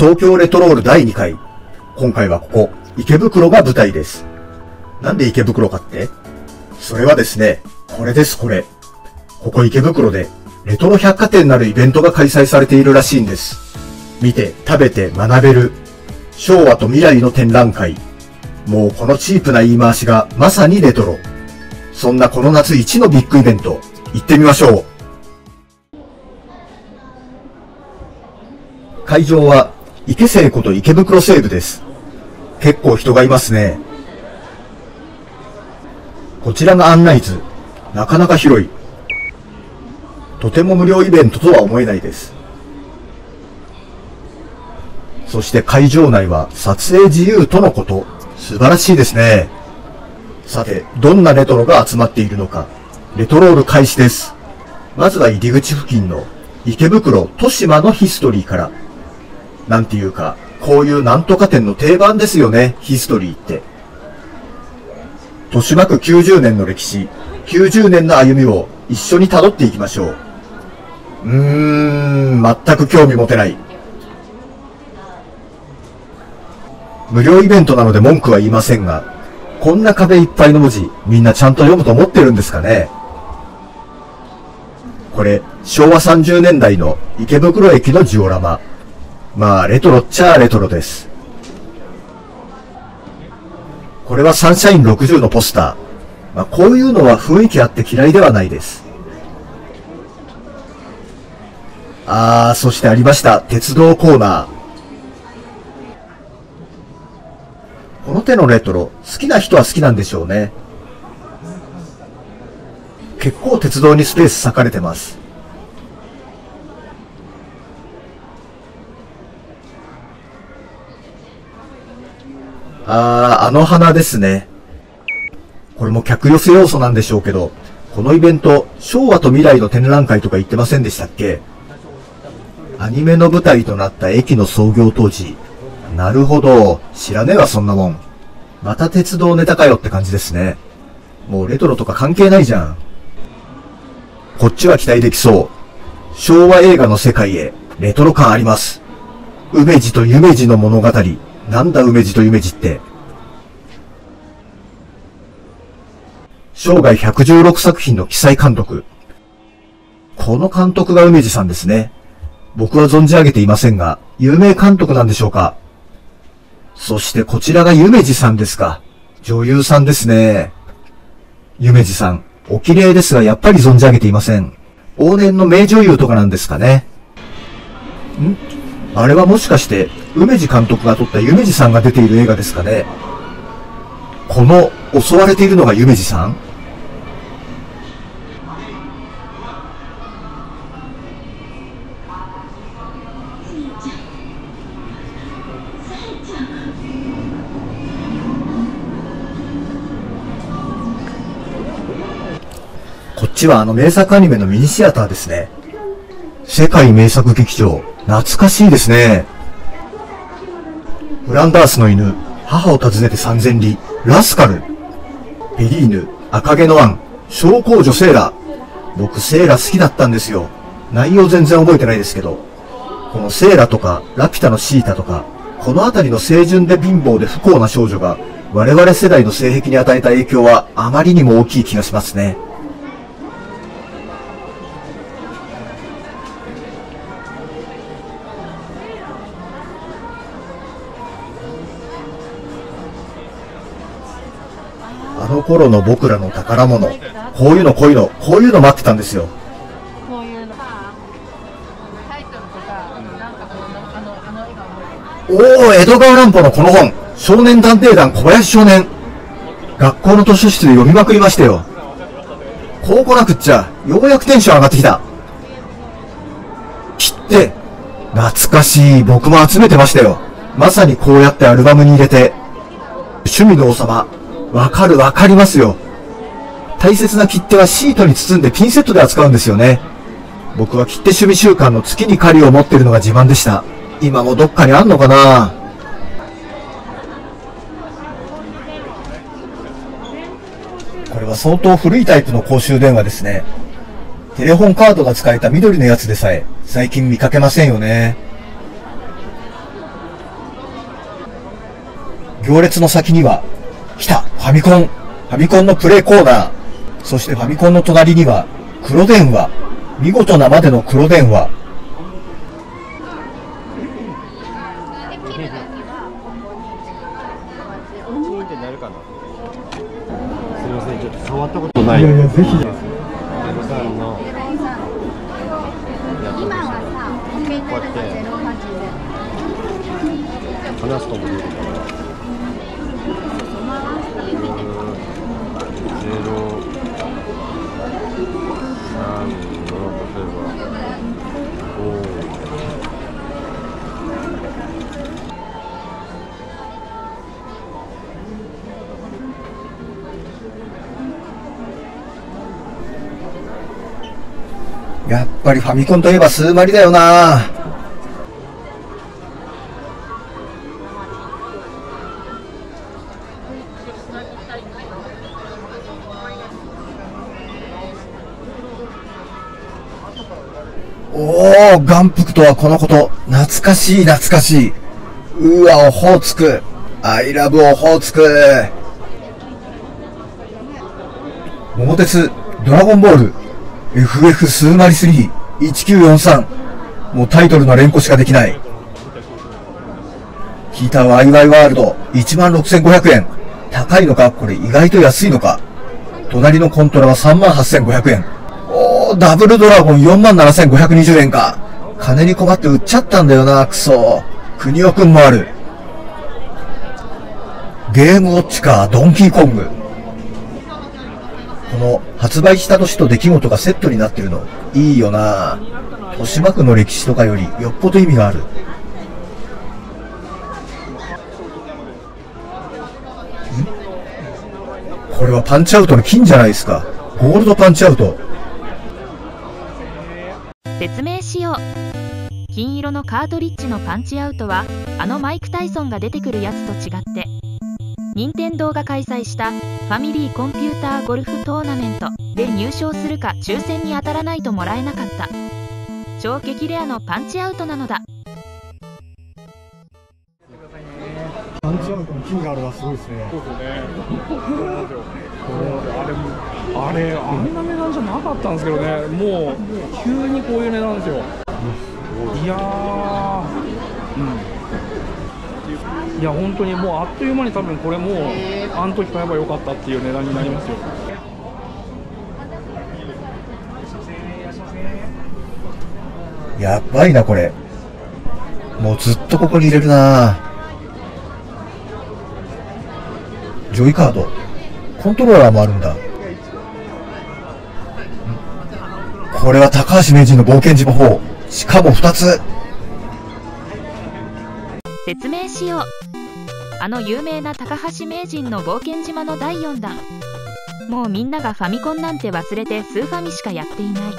東京レトロール第2回。今回はここ、池袋が舞台です。なんで池袋かって？それはですね、これですこれ。ここ池袋で、レトロ百貨店なるイベントが開催されているらしいんです。見て、食べて、学べる。昭和と未来の展覧会。もうこのチープな言い回しがまさにレトロ。そんなこの夏一のビッグイベント、行ってみましょう。会場は、池西こと池袋西部です。結構人がいますね。こちらが案内図。なかなか広い。とても無料イベントとは思えないです。そして会場内は撮影自由とのこと。素晴らしいですね。さて、どんなレトロが集まっているのか。レトロール開始です。まずは入り口付近の池袋豊島のヒストリーから。なんていうか、こういうなんとか店の定番ですよね、ヒストリーって。豊島区90年の歴史、90年の歩みを一緒に辿っていきましょう。うーん、全く興味持てない。無料イベントなので文句は言いませんが、こんな壁いっぱいの文字、みんなちゃんと読むと思ってるんですかねこれ、昭和30年代の池袋駅のジオラマ。まあ、レトロっちゃレトロです。これはサンシャイン60のポスター。まあ、こういうのは雰囲気あって嫌いではないです。あー、そしてありました。鉄道コーナー。この手のレトロ、好きな人は好きなんでしょうね。結構鉄道にスペース割かれてます。あー、あの花ですね。これも客寄せ要素なんでしょうけど、このイベント、昭和と未来の展覧会とか言ってませんでしたっけ？アニメの舞台となった駅の創業当時。なるほど。知らねえわ、そんなもん。また鉄道ネタかよって感じですね。もうレトロとか関係ないじゃん。こっちは期待できそう。昭和映画の世界へ、レトロ感あります。梅路と夢路の物語。なんだ梅路と夢路って。生涯116作品の記載監督。この監督が梅路さんですね。僕は存じ上げていませんが、有名監督なんでしょうかそしてこちらが夢路さんですか。女優さんですね。夢路さん、お綺麗ですがやっぱり存じ上げていません。往年の名女優とかなんですかね。ん？あれはもしかして、梅路監督が撮った夢路さんが出ている映画ですかね。この、襲われているのが夢路さん？こっちはあの名作アニメのミニシアターですね。世界名作劇場、懐かしいですね。フランダースの犬、母を訪ねて三千里、ラスカル、ペリーヌ、赤毛のアン、小公女セーラ。僕セーラ好きだったんですよ。内容全然覚えてないですけど。このセーラとか、ラピュタのシータとか、このあたりの清純で貧乏で不幸な少女が、我々世代の性癖に与えた影響はあまりにも大きい気がしますね。頃の僕らの宝物。こういうのこういうの、こういうの待ってたんですよ。こういうのタイトルとかなんかこうあのあの絵がおー、江戸川乱歩のこの本。少年探偵団小林少年。学校の図書室で読みまくりましたよ。こう来なくっちゃ、ようやくテンション上がってきた。切って、懐かしい僕も集めてましたよ。まさにこうやってアルバムに入れて。趣味の王様。わかるわかりますよ。大切な切手はシートに包んでピンセットで扱うんですよね。僕は切手趣味週間の月に狩りを持ってるのが自慢でした。今もどっかにあんのかな？これは相当古いタイプの公衆電話ですね。テレホンカードが使えた緑のやつでさえ、最近見かけませんよね。行列の先には、来たファミコンファミコンのプレイコーナーそしてファミコンの隣には、黒電話見事なまでの黒電話。ってなるかなすみませんちょっと触ったことないいやいやぜひ今はさ、こうやって。話すとも出るからやっぱりファミコンといえばスーマリだよな。おお、眼福とはこのこと。懐かしい、懐かしい。うわ、オホーツク。アイラブオホーツク。桃鉄、ドラゴンボール、FF スーマリ3、1943。もうタイトルの連呼しかできない。聞いたワイワイワールド、16,500円。高いのか？これ意外と安いのか？隣のコントラは38,500円。ダブルドラゴン47,520円か。金に困って売っちゃったんだよな、クソ。国尾くんもある。ゲームウォッチか、ドンキーコング。この発売した年と出来事がセットになってるの、いいよな豊島区の歴史とかよりよっぽど意味がある。これはパンチアウトの金じゃないですか。ゴールドパンチアウト。説明しよう。金色のカートリッジのパンチアウトはあのマイク・タイソンが出てくるやつと違って任天堂が開催したファミリーコンピューターゴルフトーナメントで入賞するか抽選に当たらないともらえなかった。超激レアのパンチアウトなのだ。金があるのはすごいですね。そうですね。あれもあれあんな値段じゃなかったんですけどね。もう急にこういう値段ですよ。いやー、うん。いや本当にもうあっという間に多分これもうあの時買えばよかったっていう値段になりますよ。やばいな、これ。もうずっとここに入れるなジョイカード。コントローラーもあるんだ。これは高橋名人の冒険島4。しかも2つ。説明しようあの有名な高橋名人の冒険島の第4弾もうみんながファミコンなんて忘れてスーファミしかやっていない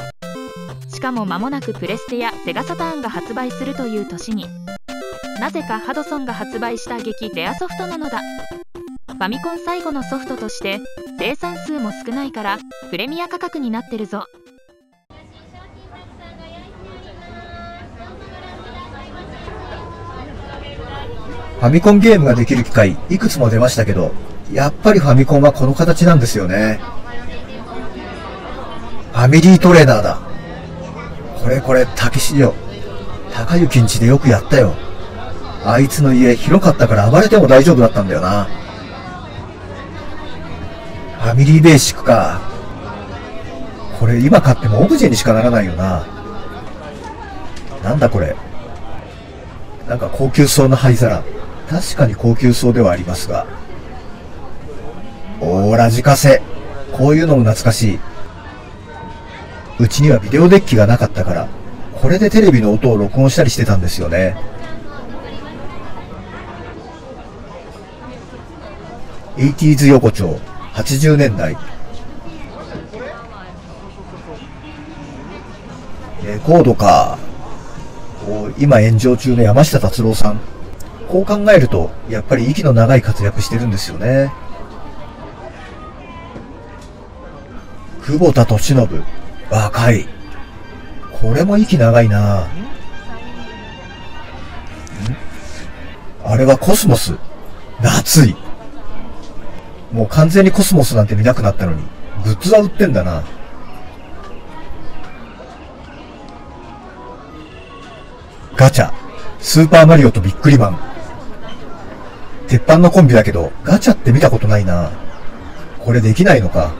しかも間もなくプレステやセガサターンが発売するという年になぜかハドソンが発売した激レアソフトなのだァミコン最後のソフトとして生産数も少ないからプレミア価格になってるぞファミコンゲームができる機会、いくつも出ましたけど、やっぱりファミコンはこの形なんですよね。ファミリートレーナーだ。これこれ、竹市よ。高雪んちでよくやったよ。あいつの家広かったから暴れても大丈夫だったんだよな。ファミリーベーシックか。これ今買ってもオブジェにしかならないよな。なんだこれ。なんか高級そうな灰皿。確かに高級そうではありますが。おー、ラジカセ。こういうのも懐かしい。うちにはビデオデッキがなかったから、これでテレビの音を録音したりしてたんですよね。80s 横丁、80年代。レコードか。今炎上中の山下達郎さん。こう考えると、やっぱり息の長い活躍してるんですよね。久保田利伸。若い。これも息長いな。あれはコスモス。懐い。もう完全にコスモスなんて見なくなったのに、グッズは売ってんだな。ガチャ、スーパーマリオとビックリマン。鉄板のコンビだけど、ガチャって見たことないな。これできないのか。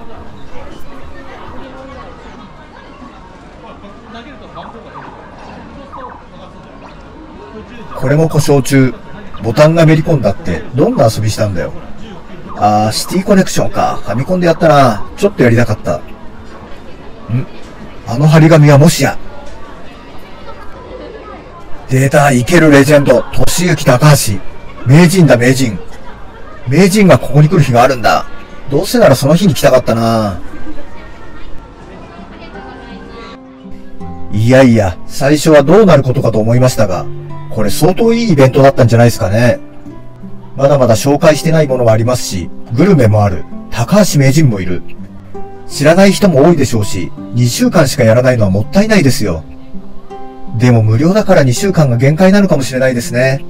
これも故障中。ボタンがめり込んだって、どんな遊びしたんだよ。あー、シティコネクションか。ファミコンでやったな。ちょっとやりたかった。ん？あの張り紙はもしや。データ、生けるレジェンド、俊行高橋。名人だ、名人。名人がここに来る日があるんだ。どうせならその日に来たかったないやいや、最初はどうなることかと思いましたが、これ相当いいイベントだったんじゃないですかね。まだまだ紹介してないものもありますし、グルメもある。高橋名人もいる。知らない人も多いでしょうし、2週間しかやらないのはもったいないですよ。でも無料だから2週間が限界なのかもしれないですね。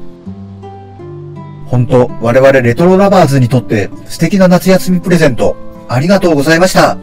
本当我々レトロラバーズにとって素敵な夏休みプレゼント、ありがとうございました。